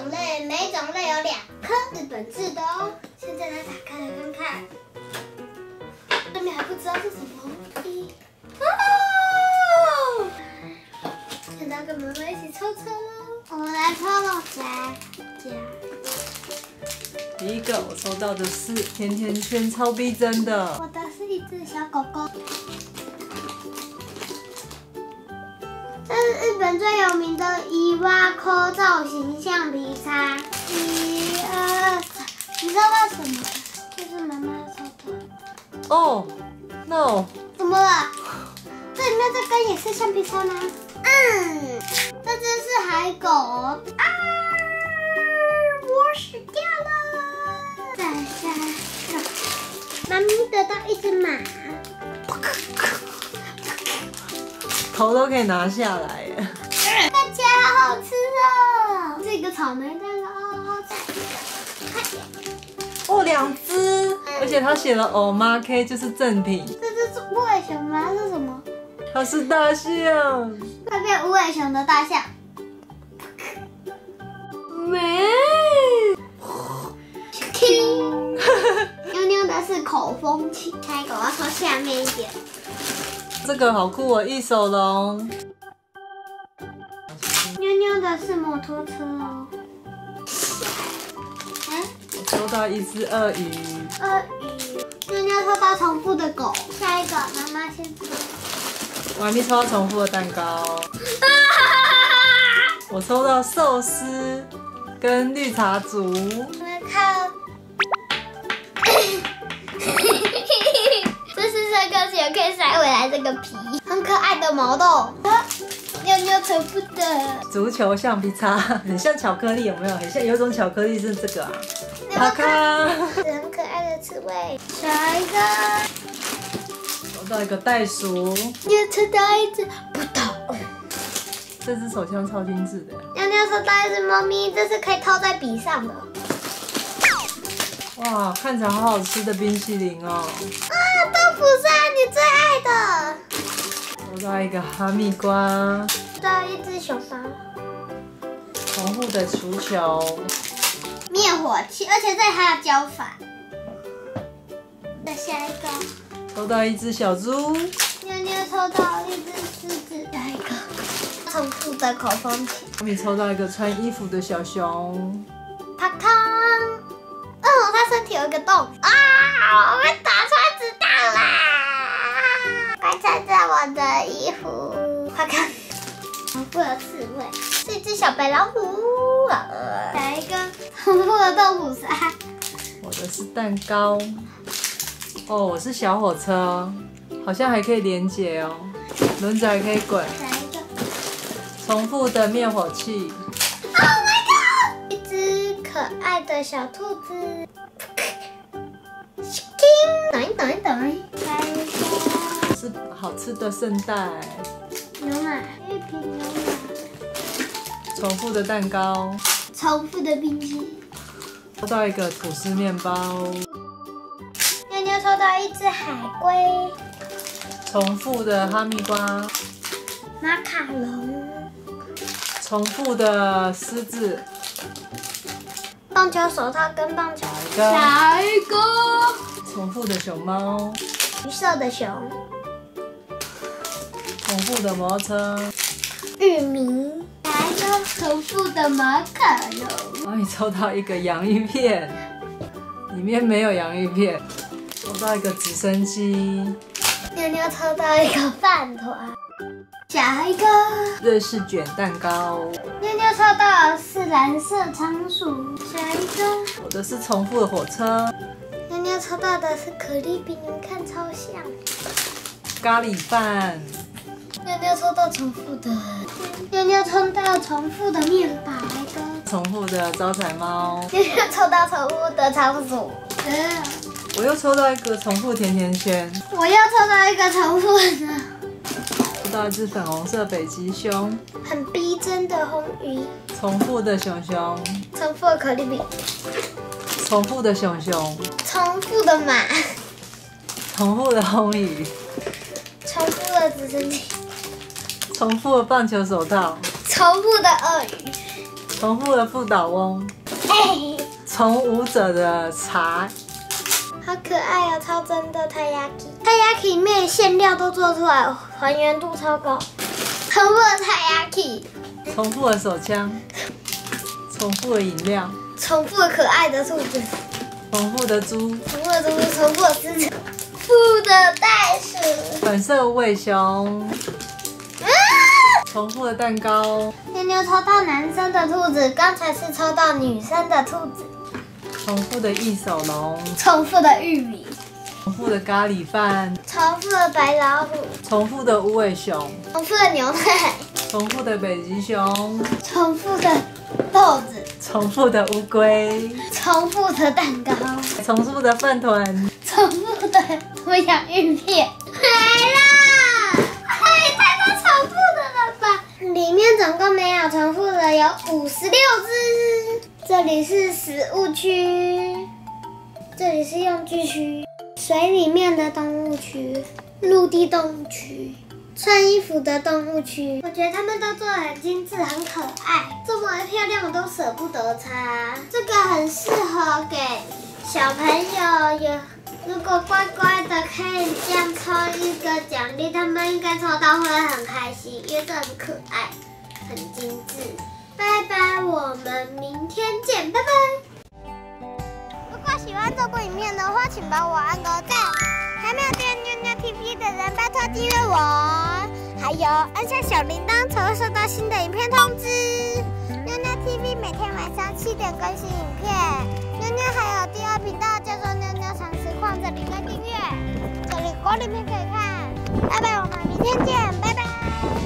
种类，每种类有两颗日本制的哦。现在来打开来看看，这边还不知道是什么。一，哦！现在跟妈妈一起抽抽喽。我们来抽了谁？家。第一个我抽到的是甜甜圈，超逼真的。我的是一只小狗狗。日本最有名的伊娃科造型橡皮擦。一二三，你知道为什么？这是妈妈抽的。哦，no，怎么了？这里面这根也是橡皮擦吗？嗯，这只是海狗。啊，我死掉了！再下一个，妈咪得到一只马。头都可以拿下来草莓蛋糕，再一个，快点！哦，两只，而且他写了 o m K 就是正品，这只是无尾熊吗？这是什么？它是大象。快变无尾熊的大象。没。听，妞妞的是口风琴，下一个我要说下面一点。这个好酷哦，一手龙。妞妞的是摩托车哦。哎，我抽到一只鳄鱼。鳄鱼。妞妞抽到重复的狗。下一个，妈妈先抽。我还没抽到重复的蛋糕。我抽到寿司跟绿茶族。来看。这是这个也可以塞回来这个皮，很可爱的毛豆。妞妞重复的足球橡皮擦，很像巧克力，有没有？很像有一种巧克力是这个啊。卡卡，很可爱的刺猬。下一个，抽到一个袋鼠。又抽到一只葡萄。这只手枪超精致的。妞妞抽到一只猫咪，这是可以套在笔上的。哇，看起来好好吃的冰淇淋哦！啊，豆腐山，你最爱的。抽到一个哈密瓜。抽到一只小猫。重复的足球。灭火器，而且这里还有胶法。再下一个。抽到一只小猪。妞妞抽到一只狮子。下一个。重复的口风琴。妈咪抽到一个穿衣服的小熊。啪康。哦，它身体有一个洞啊！我被打我的衣服，快看，重复的刺猬，是一只小白老虎。来一个 重复的豆腐沙。我的是蛋糕。哦，我是小火车，好像还可以连接哦，轮子还可以滚。来一个重复的灭火器。Oh my god！一只可爱的小兔子。好吃的圣代。牛奶，一瓶牛奶。重复的蛋糕。重复的冰淇淋。抽到一个吐司面包。妞妞抽到一只海龟。重复的哈密瓜。马卡龙。重复的狮子。棒球手套跟棒球。下一个。重复的熊猫。橘色的熊。重复的摩托车。玉米。来一个重复的马卡龙。我你抽到一个洋芋片，里面没有洋芋片。抽到一个直升机。妞妞抽到一个饭团。下一个。瑞士卷蛋糕。妞妞抽到的是蓝色仓鼠。下一个。我的是重复的火车。妞妞抽到的是可丽饼，你们看超像。咖喱饭。妞妞抽到重复的。妞妞抽到重复的面包。重复的招财猫。妞妞抽到重复的仓鼠。嗯我又抽到一个重复甜甜圈。我又抽到一个重复的。抽到一只粉红色北极熊。很逼真的红鱼。重复的熊熊。重复的可丽饼。重复的熊熊。重复的马。重复的红鱼。重复的直升机。重复的棒球手套。重复的鳄鱼。重复的不倒翁，哎，从舞者的茶，好可爱哦，超真的 Taiyaki。Taiyaki 里面馅料都做出来，还原度超高。重复的 Taiyaki，重复的手枪，重复的饮料，重复的可爱的兔子，重复的猪，重复的猪，重复的狮子，复的袋鼠。粉色无尾熊，啊！重复的蛋糕，妞妞抽到男生的兔子，刚才是抽到女生的兔子。重复的异手龙，重复的玉米，重复的咖喱饭，重复的白老虎，重复的无尾熊，重复的牛奶，重复的北极熊，重复的豆子，重复的乌龟，重复的蛋糕，重复的饭团，重复的我想芋片。来啦！哎，太多重复的了吧？里面总共没有重复的，有五十六只。这里是食物区，这里是用具区，水里面的动物区，陆地动物区。穿衣服的动物区，我觉得他们都做的很精致，很可爱，这么漂亮我都舍不得擦。这个很适合给小朋友，也如果乖乖的可以这样抽一个奖励，他们应该抽到会很开心，因为这很可爱，很精致。拜拜，我们明天见，拜拜。如果喜欢这部影片的话，请帮我按个赞。还没有订阅妞妞 TV 的人，拜托订阅我，还有按下小铃铛才会收到新的影片通知。妞妞 TV 每天晚上七点更新影片，妞妞还有点开订阅，这里锅里面可以看。拜拜，我们明天见，拜拜。